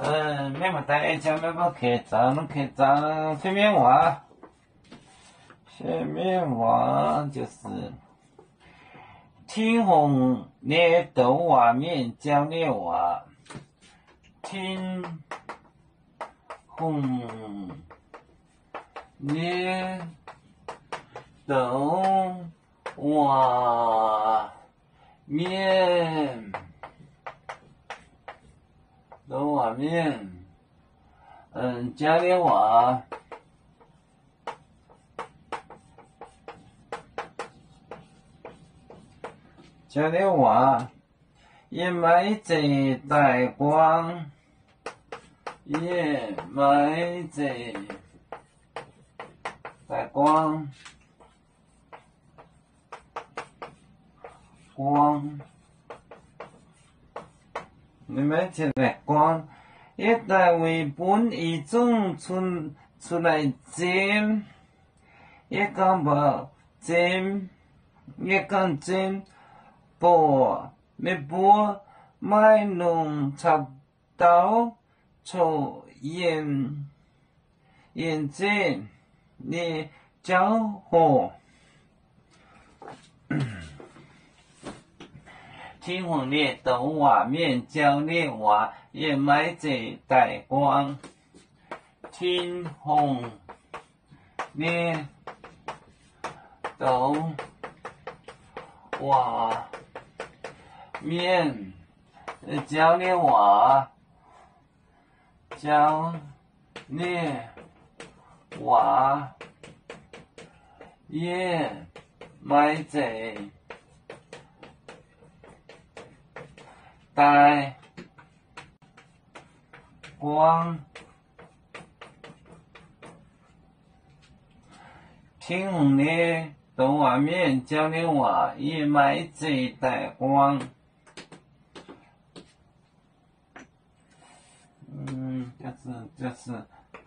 嗯，没么带讲没么客栈，客栈前面话，前面话就是听红捏豆瓦面教你话，听红捏豆瓦面。豆瓦面，嗯，加点话，加点话，也没这带光，也没这带光，光。你们听来光，一代为本一种出出来尖，一讲不尖，一讲尖，不没不买农插刀抽烟烟尖，你交火。青红烈豆瓦面焦烈瓦，也买这带光。青红烈豆瓦面焦烈瓦，焦烈瓦也买这。带光，天红的豆瓦面浇的瓦也买这带光。嗯，就是就是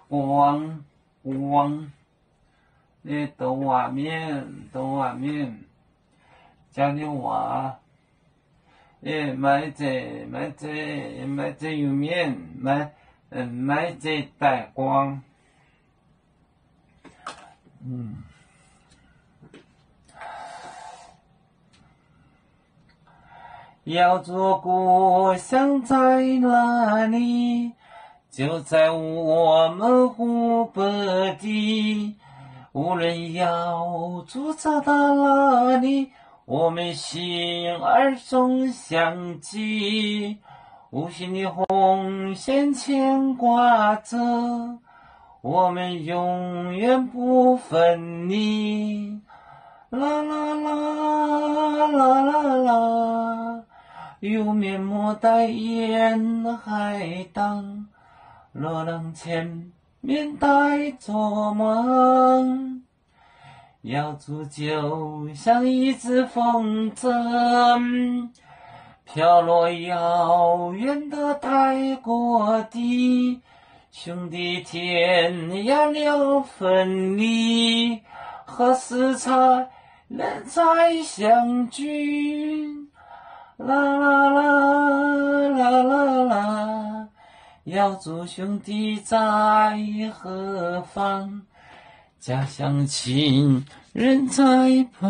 光光的豆瓦面豆瓦面浇的我。也买这买这买这油面买嗯买这带光，嗯，要做故乡在哪里？就在我们湖北地，无论要住在哪里。我们心儿总相系，无形的红线牵挂着我们，永远不分离。啦啦啦啦啦啦，有面目待沿海荡，热浪前面带着梦。瑶族就，像一只风筝，飘落遥远的泰国地。兄弟天涯两分离，何时才能再相聚？啦啦啦啦啦啦，瑶族兄弟在何方？家乡亲人在旁。